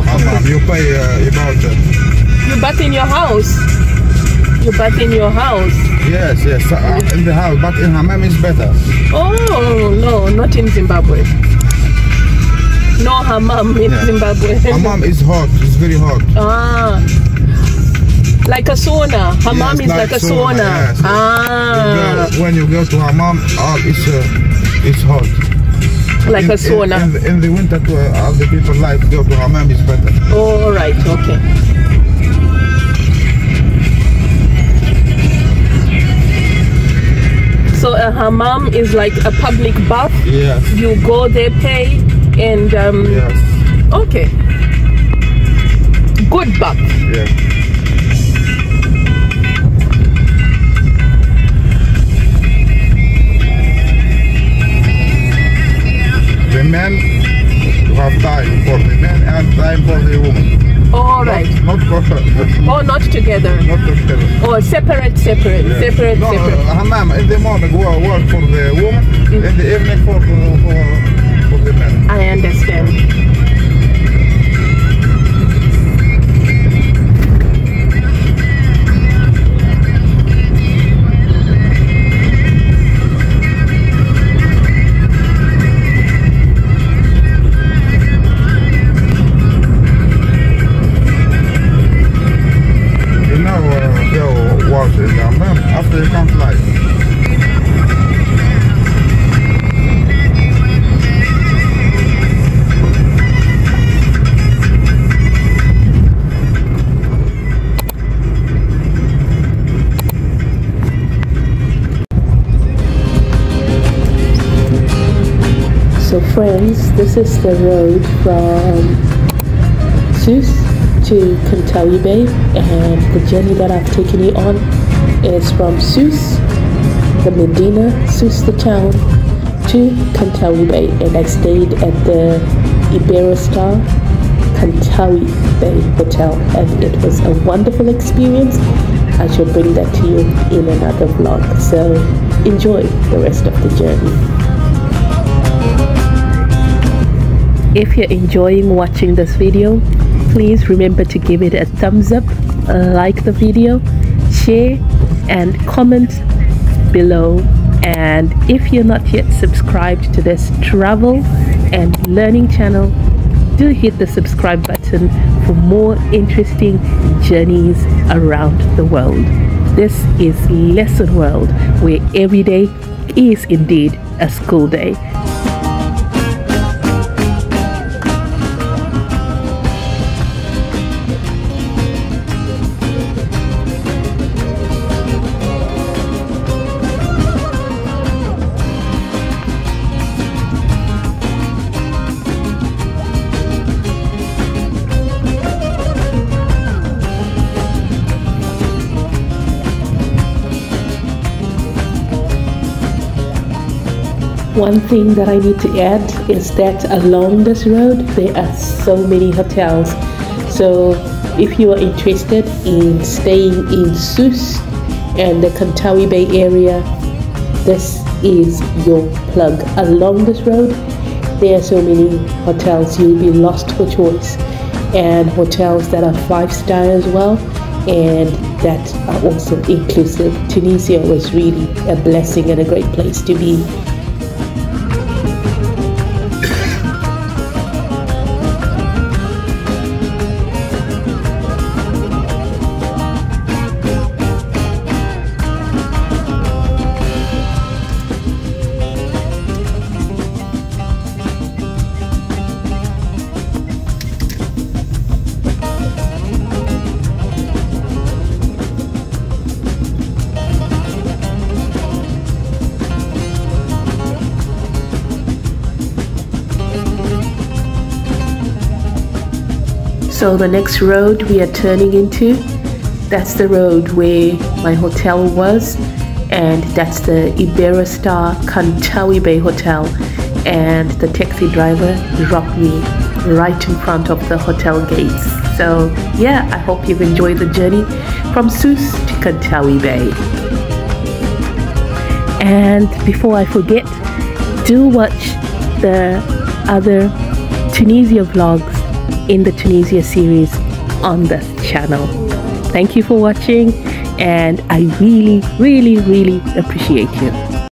Hammam, you pay uh, about. You in your house. You bath in your house. yes, yes, uh, in the house, but in hammam is better. Oh, no, not in Zimbabwe. No hammam in Yeah. Zimbabwe. Hammam is hot. It's very hot. Ah. Like a sauna. Hammam Yes, is like, a sauna. yes, yes. Ah. You go- when you go to hammam, uh, it's uh, it's hot. Like in, a sauna. In, in, the, in the winter, to, uh, other people like go to hammam is better. All right, okay. So a hammam is like a public bath. Yes, You go there, pay, and um, yes, okay. Good bath. yes. Have time for the men and time for the woman. All right. Not, not for Or not together. not together. Or separate, separate, Yeah. separate, no, separate. Uh, hammam in the morning work, work for the woman, in the evening for for, for the men. I understand. This is the road from Sousse to Kantaoui Bay and the journey that I've taken you on is from Sousse, the Medina, Sousse the town, to Kantaoui Bay and I stayed at the Iberostar Kantaoui Bay Hotel and it was a wonderful experience. I shall bring that to you in another vlog. So enjoy the rest of the journey. If you're enjoying watching this video, please remember to give it a thumbs up, uh, like the video, share, and comment below. And if you're not yet subscribed to this travel and learning channel, do hit the subscribe button for more interesting journeys around the world. This is Lesson World, where every day is indeed a school day. One thing that I need to add is that along this road there are so many hotels. So if you are interested in staying in Sousse and the Kantaoui Bay area, this is your plug. Along this road there are so many hotels you'll be lost for choice and hotels that are five star as well and that are also inclusive. Tunisia was really a blessing and a great place to be. So the next road we are turning into, that's the road where my hotel was, and that's the Iberostar Kantaoui Bay Hotel. And the taxi driver dropped me right in front of the hotel gates. So yeah, I hope you've enjoyed the journey from Sousse to Kantaoui Bay. And before I forget, do watch the other Tunisia vlogs in the Tunisia series on this channel. Thank you for watching and I really, really, really appreciate you.